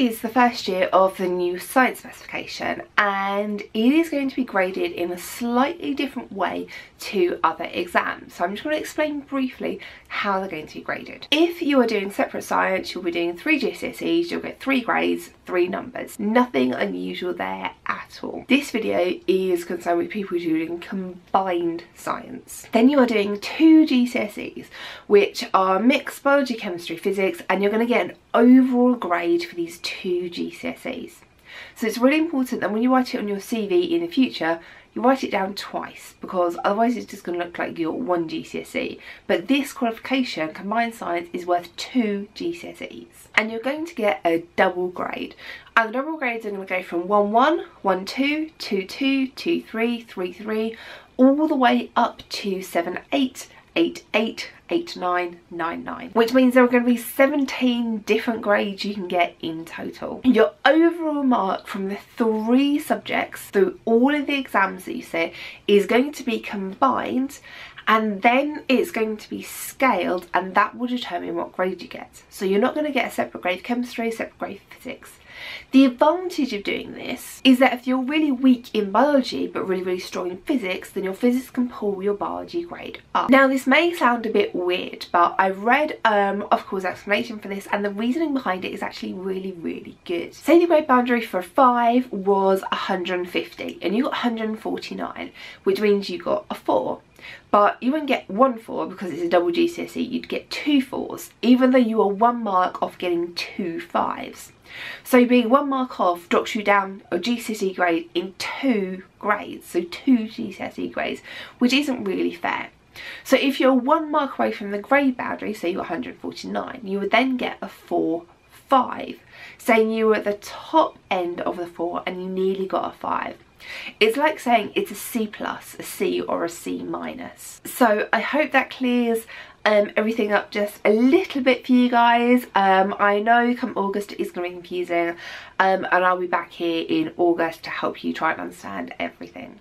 is the first year of the new science specification and it is going to be graded in a slightly different way to other exams. So I'm just going to explain briefly how they're going to be graded. If you are doing separate science, you'll be doing three GCSEs, you'll get three grades, three numbers. Nothing unusual there at all. This video is concerned with people doing combined science. Then you are doing two GCSEs, which are mixed biology, chemistry, physics, and you're going to get an overall grade for these two GCSEs. So it's really important that when you write it on your CV in the future, you write it down twice because otherwise it's just going to look like your one GCSE. But this qualification, combined science, is worth two GCSEs. And you're going to get a double grade. And the double grades are going to go from 1 1, 1 2, 2 2, 2 3, 3 3, all the way up to 7 8 8999 which means there are going to be 17 different grades you can get in total. Your overall mark from the three subjects through all of the exams that you sit is going to be combined and then it's going to be scaled and that will determine what grade you get. So you're not going to get a separate grade chemistry, separate grade physics. The advantage of doing this is that if you're really weak in biology but really really strong in physics then your physics can pull your biology grade up. Now this may sound a bit weird but I read um, Ofqual's explanation for this and the reasoning behind it is actually really really good. Say the grade boundary for 5 was 150 and you got 149 which means you got a 4 but you wouldn't get one four because it's a double GCSE, you'd get two fours, even though you are one mark off getting two fives. So being one mark off drops you down a GCSE grade in two grades, so two GCSE grades, which isn't really fair. So if you're one mark away from the grade boundary, say you're 149, you would then get a 4 5, saying you were at the top end of the 4 and you nearly got a 5. It's like saying it's a C plus, a C or a C minus. So I hope that clears um, everything up just a little bit for you guys. Um, I know come August it is going to be confusing um, and I'll be back here in August to help you try and understand everything.